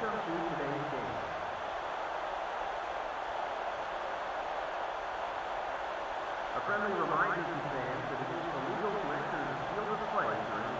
Welcome to today's game. A friendly reminder to fans that it is illegal to enter the field of play during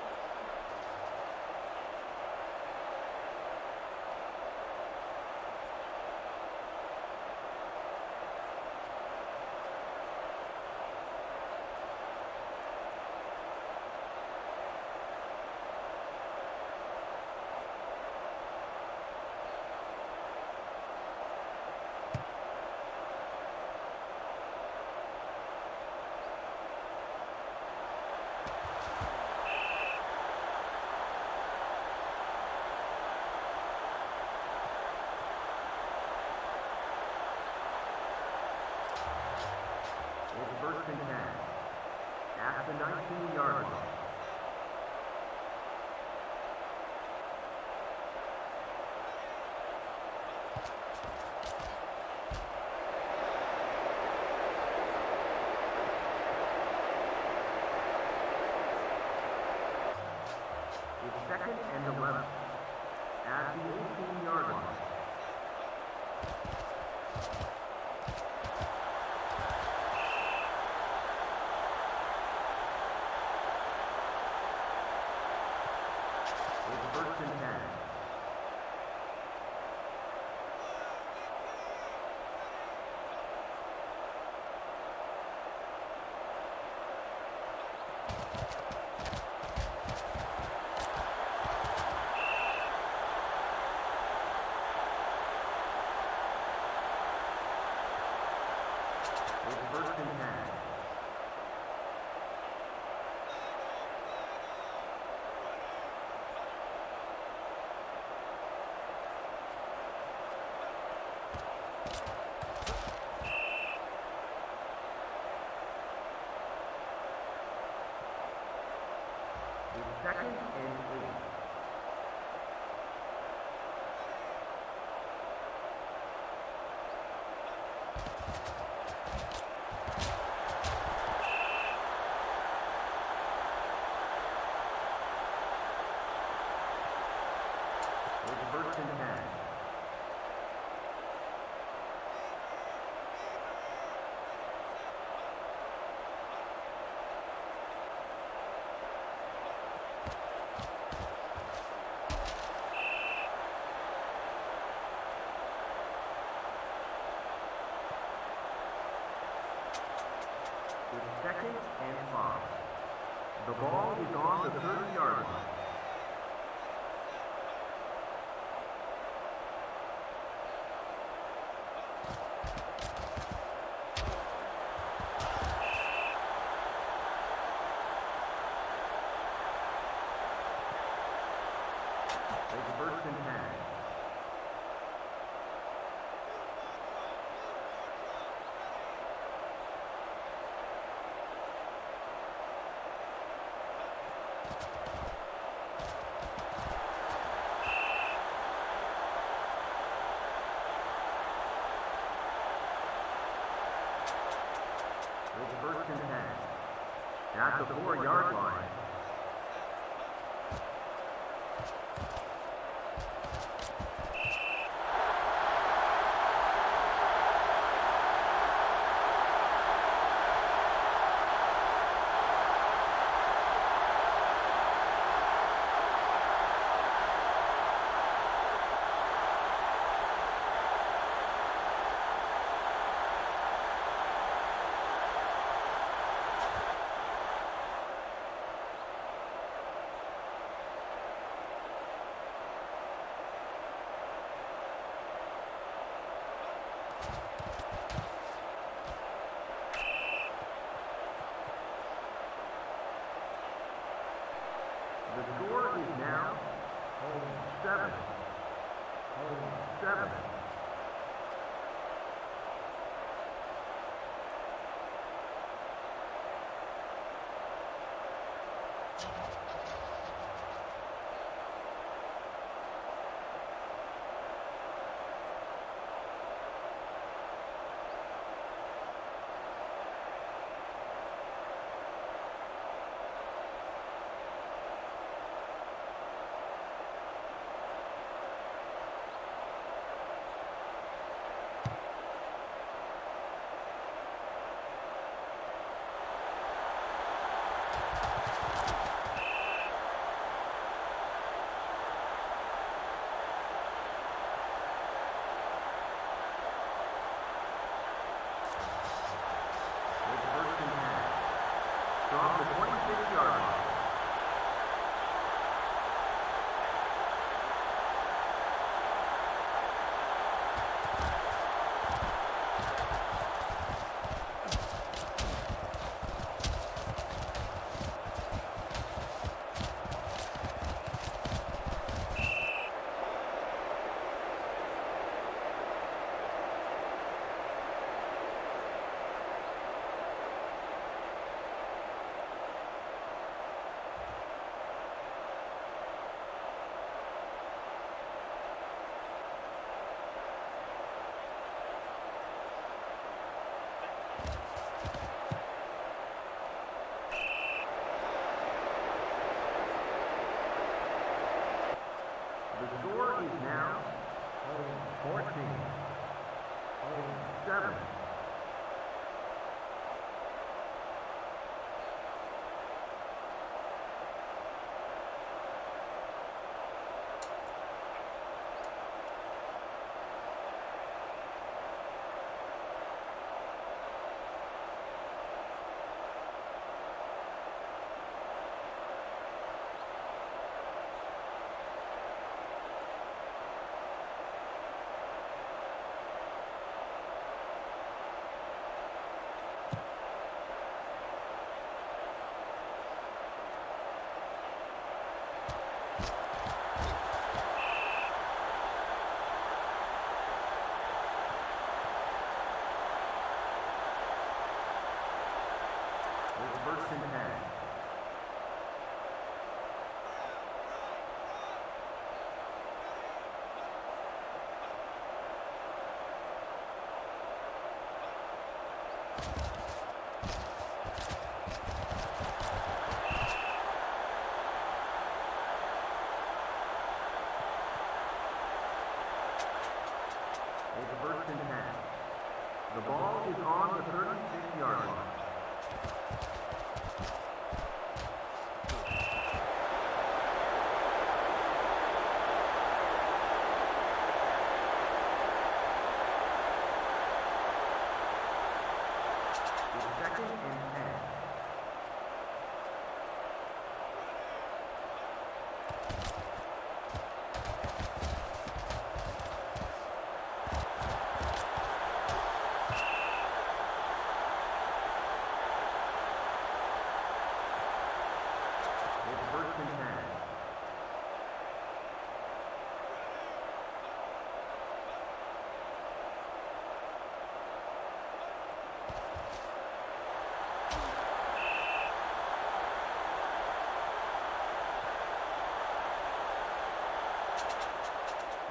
First and 10. Second and five. The ball is on the 30-yard line. It's first and 10. It's first and 10. At the four-yard line. 14, 07. The ball is on the 36-yard line. It's second and 10.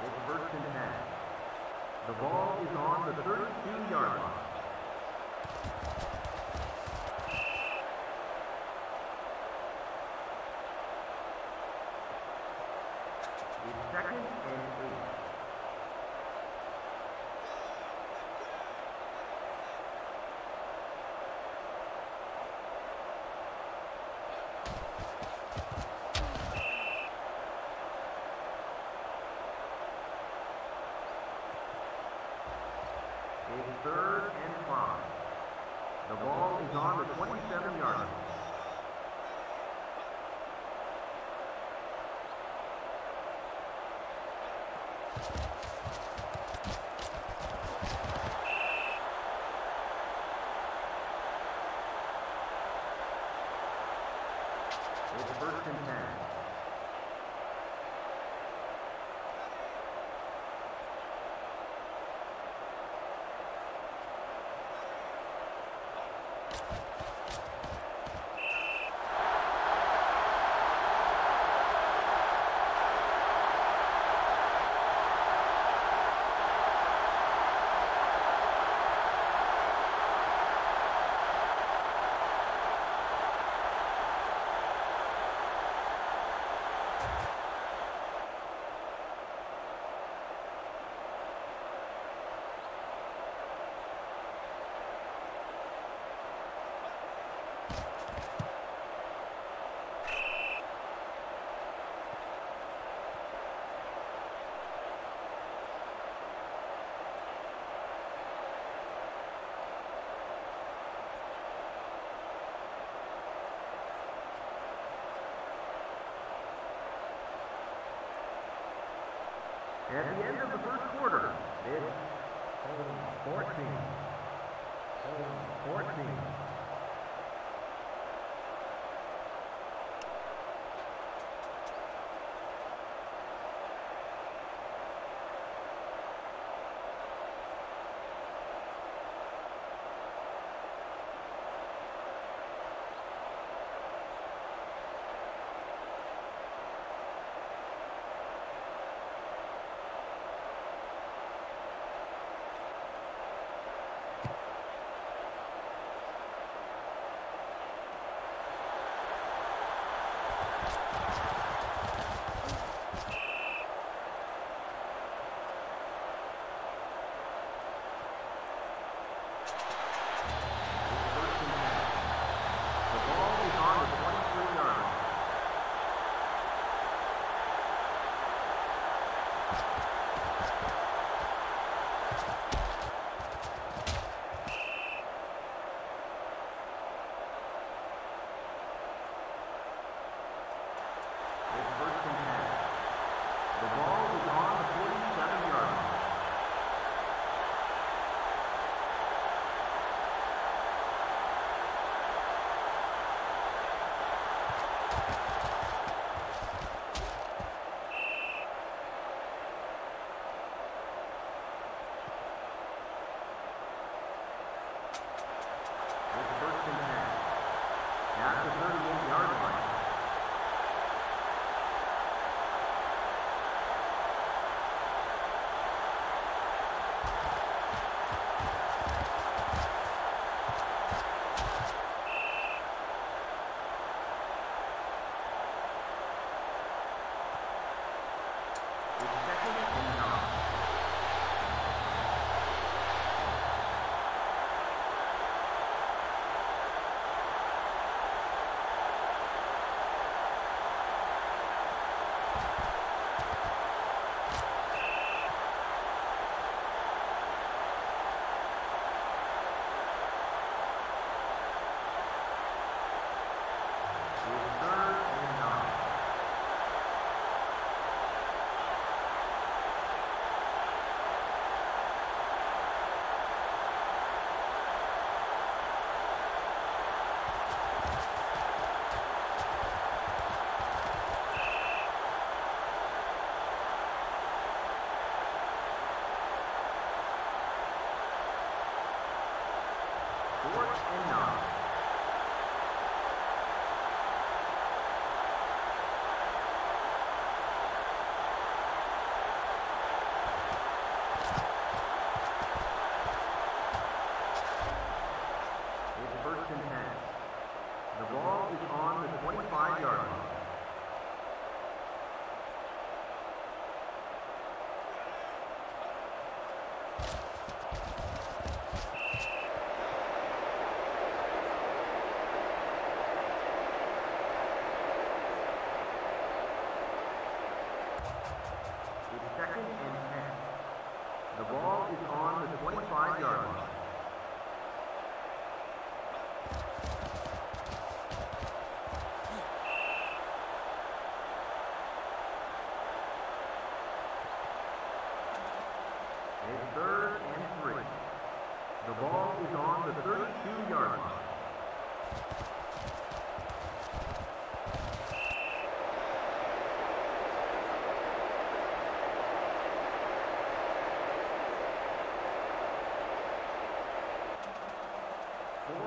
It's first and 10. The ball is on the 32-yard line. It's second and eight. It's third and five. The ball is on the 27-yard line. It's first and 10. At the end of the first quarter, it's home 14. 14.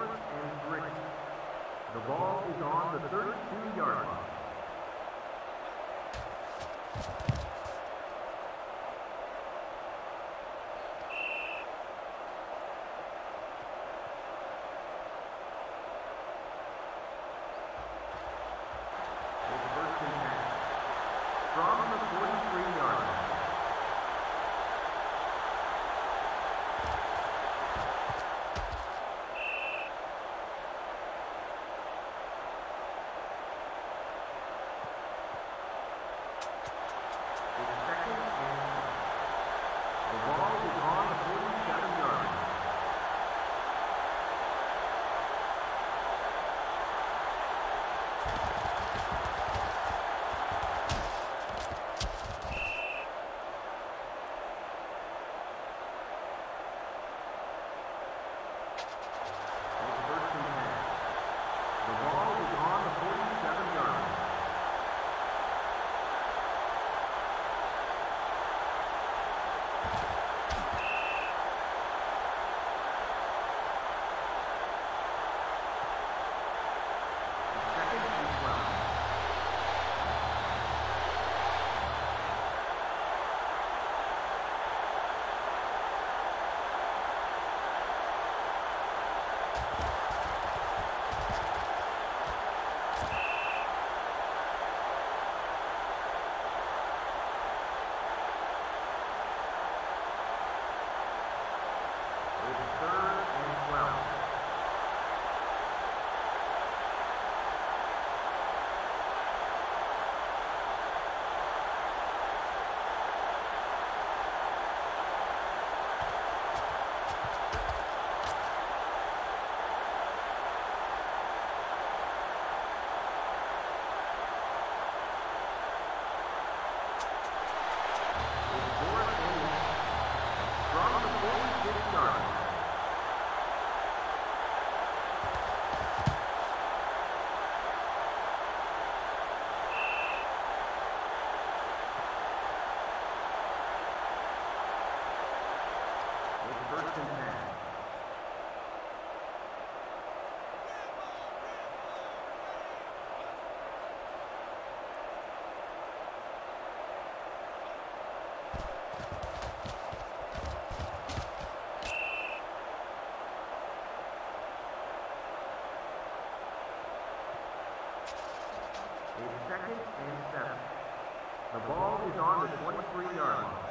Allen and Brick. The ball is on the 32-yard line. It's second and seven. The ball is on the 23-yard line.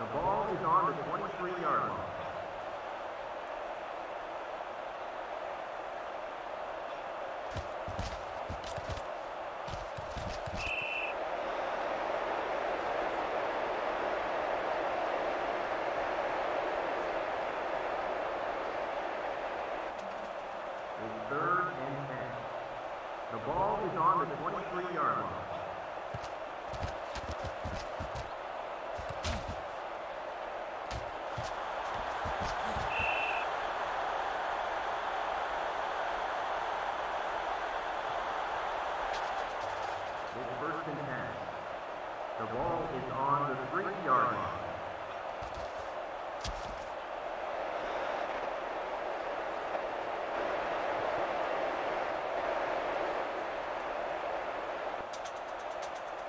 The ball is on the 23-yard line. It's third and 10. The ball is on the 23-yard line. It's first and 10. The ball is on the three-yard line.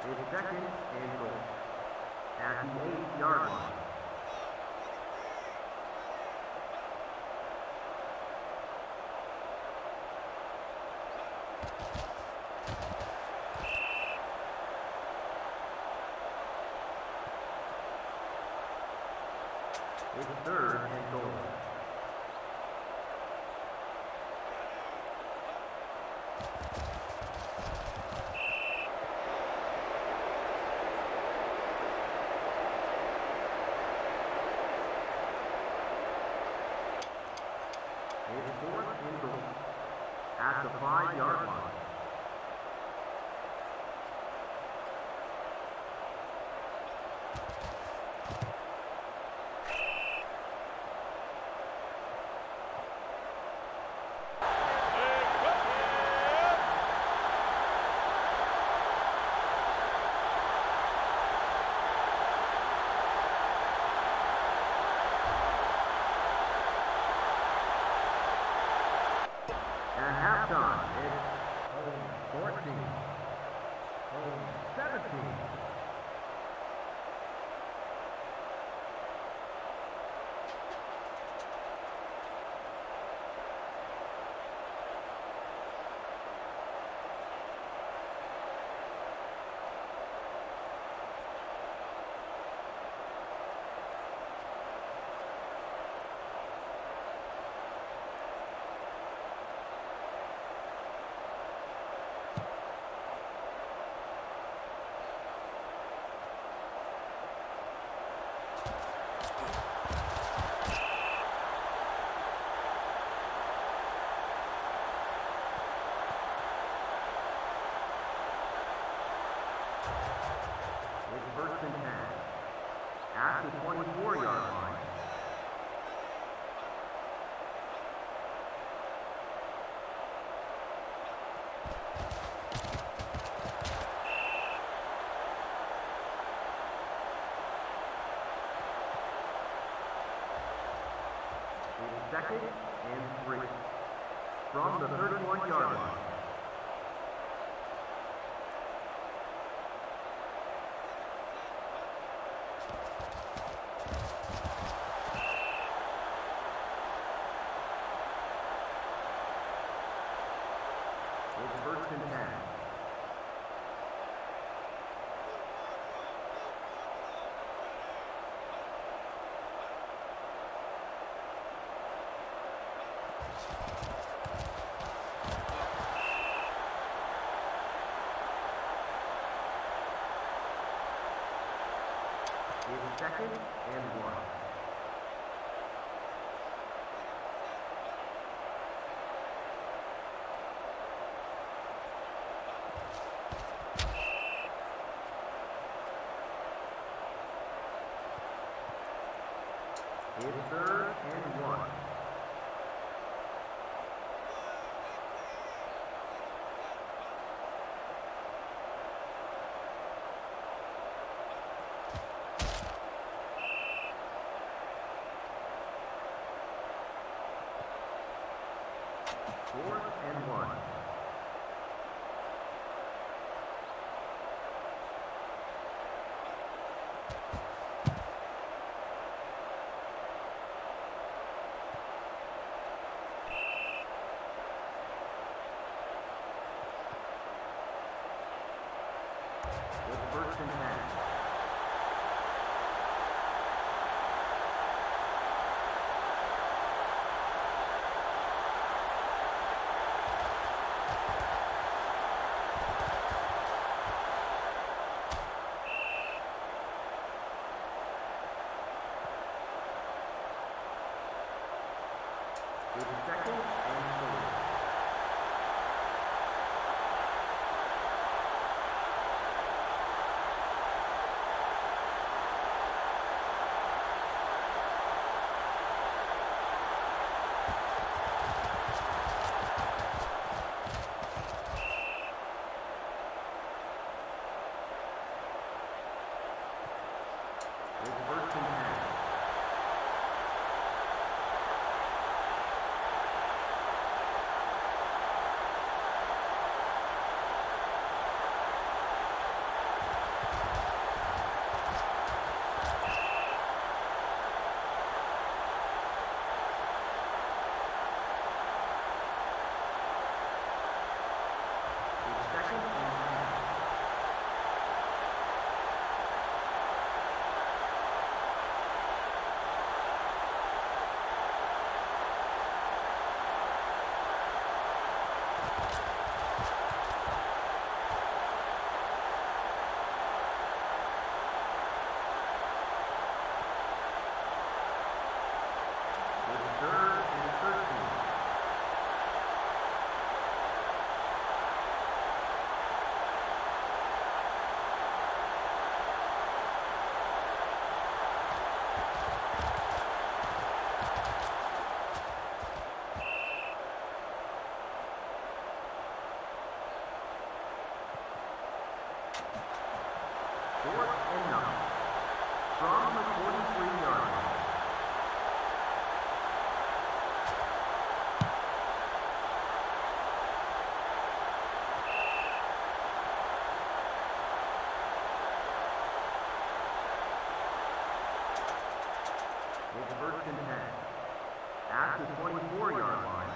It's second and goal. At the eight-yard line. It's third and goal. It's fourth and goal. At the five-yard line. At halftime, it's home 14, home 17. It's first and 10. At the 24-yard line. It's second and three. From the 31-yard line. It's first and 10. It's second and one. It's third and one. Second. Fourth and nine. From the 43-yard line. With first and 10. At the 24-yard line.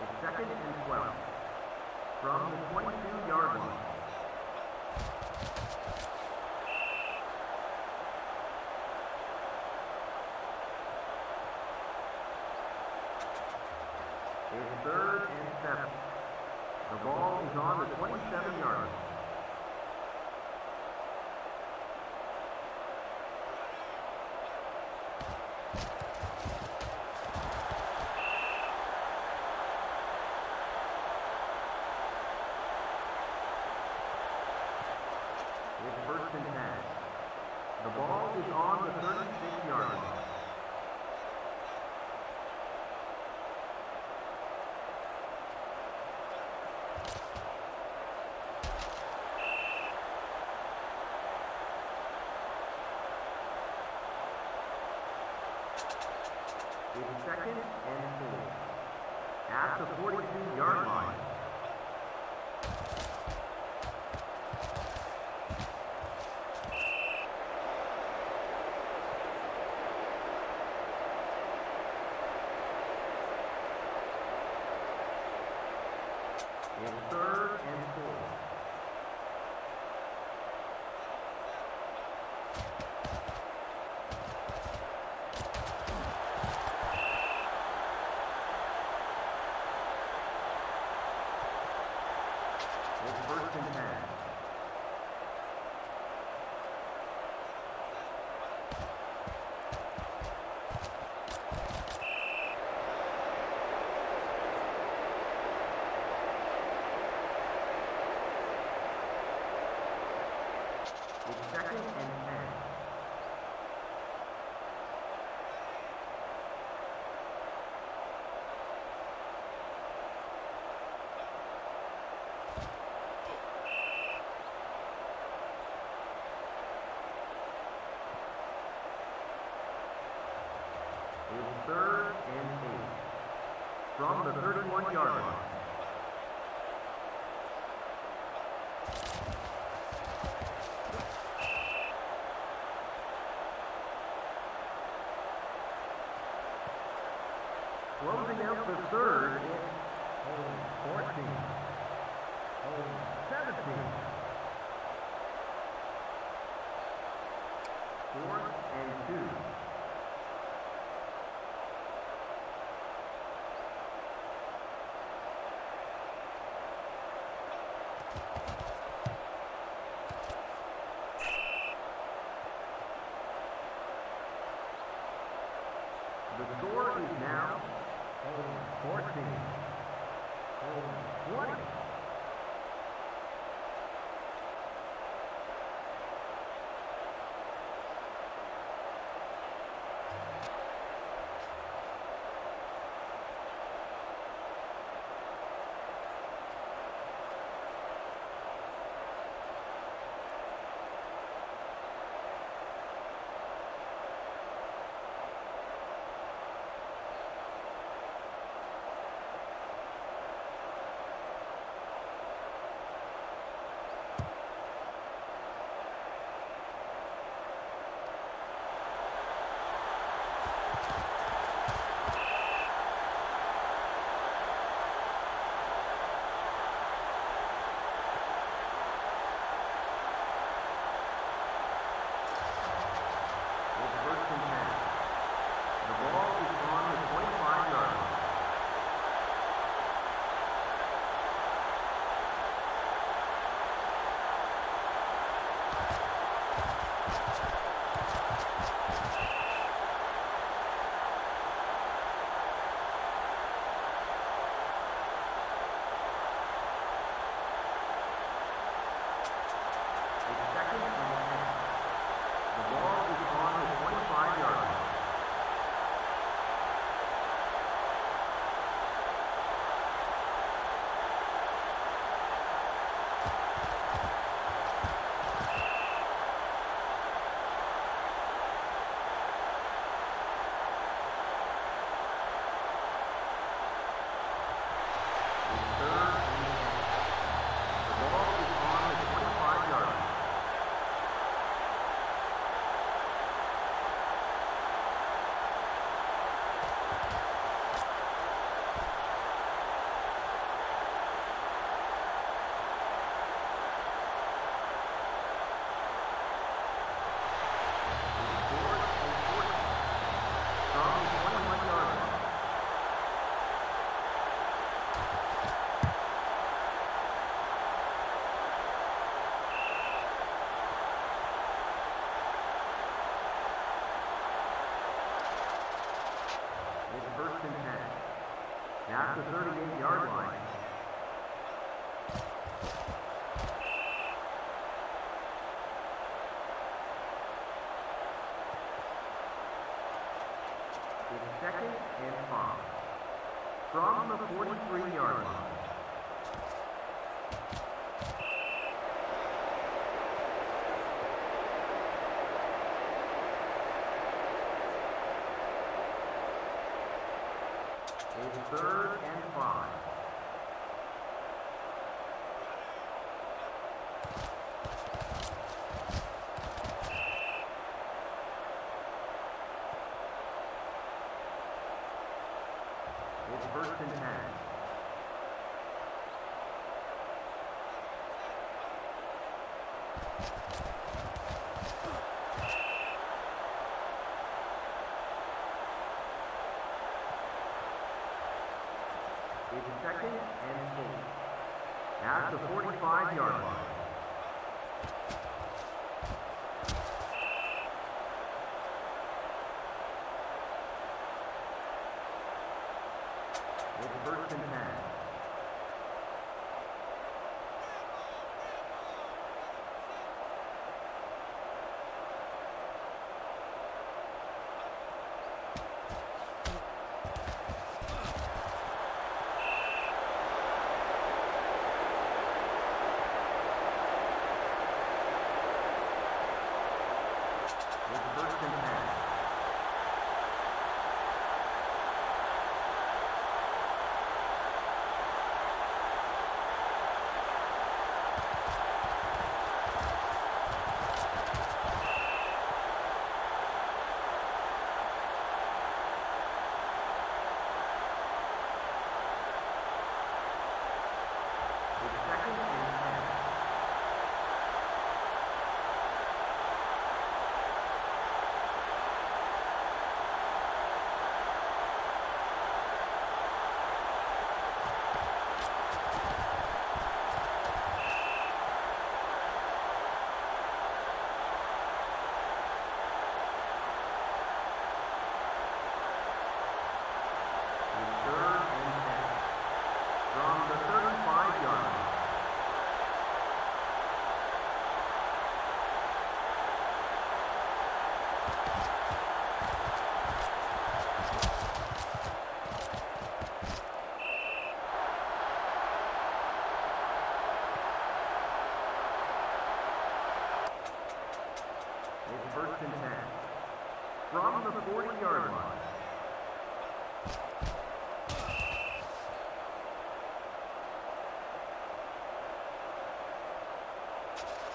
With second and 12. From the 22-yard line. It's third and seven. The ball is on the 27-yard line. It's first and 10. The ball is on the 36-yard line. It's second and four. At the 42-yard line. It's third and four. It's first and ten. It's second and ten. It's third and eight. From the 31-yard line. Closing out the third, it's 14. Home 17. Fourth and two. At the 38-yard line. It's second and five. From the 43-yard line. It's third and five. It's first and ten. It's second and eight. At the 45-yard line. It's first and ten. It's first and ten. It's second and ten. It's third and ten. From the 35-yard line. It's first and ten. From 40-yard line.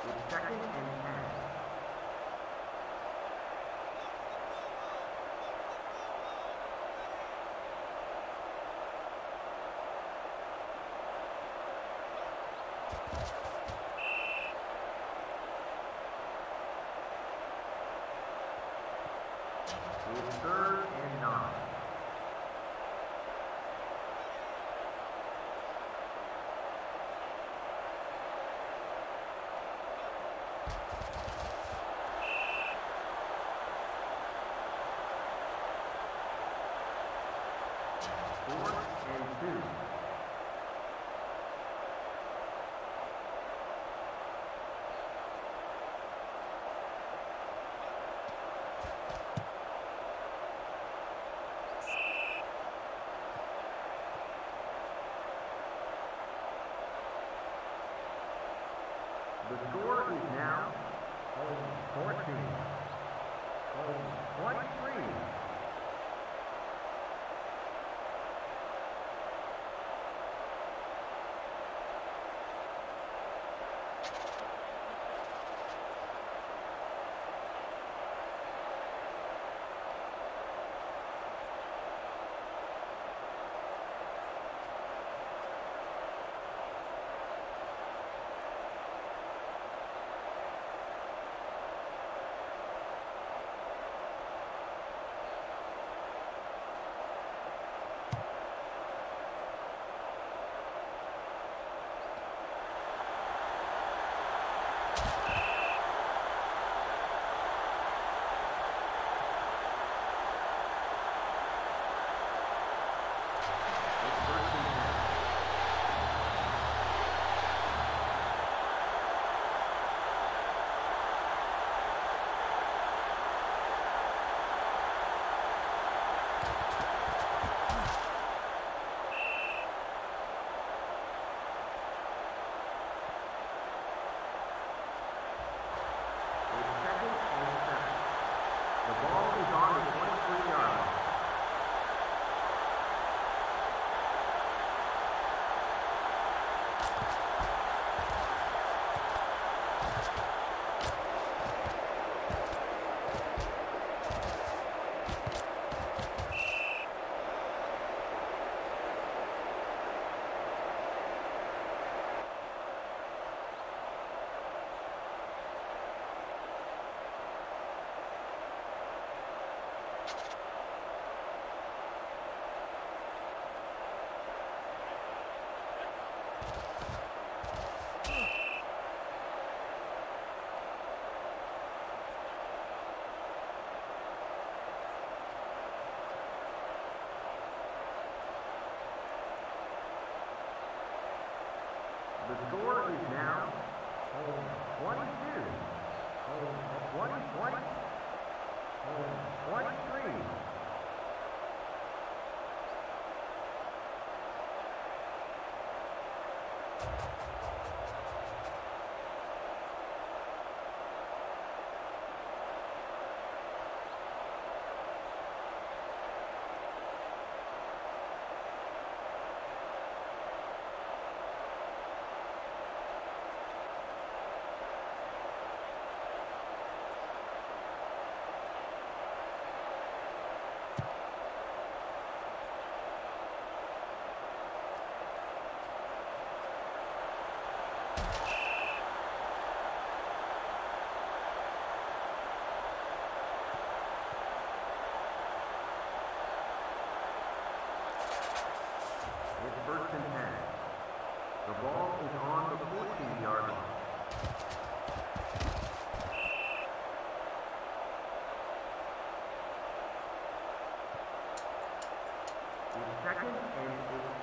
It's second and ten. It's and nine. And two. The score is now home score is now 22. 20, 20, 23. It's first and 10. The ball is on the 14-yard line. Second and eight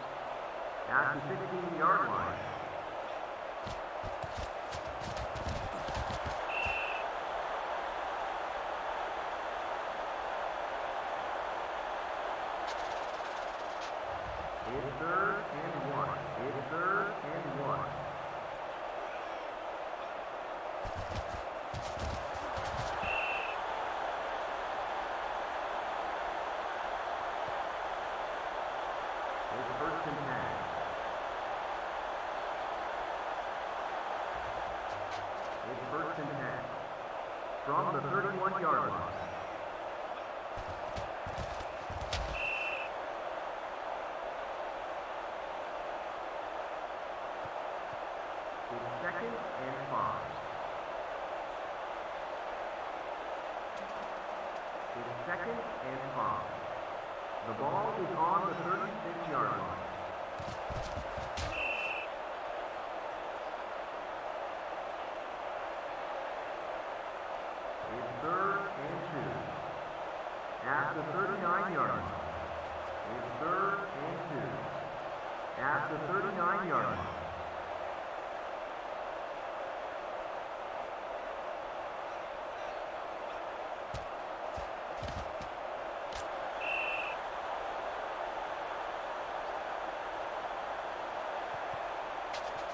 at the 16-yard line. It's third and one. It's third and one. It's first and ten. It's first and ten. From the 31-yard line. It's second and five. It's second five. The ball is on the 36-yard line. At the 39-yard line. At the 39-yard line.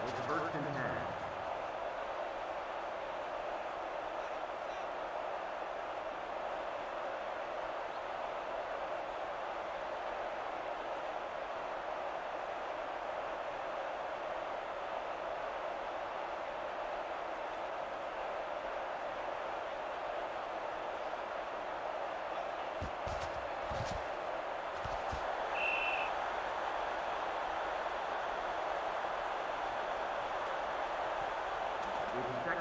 It's first and ten. It's second and four. It's third and three. The ball is on the 47-yard line.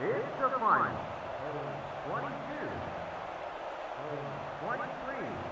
It's the final. 26 23.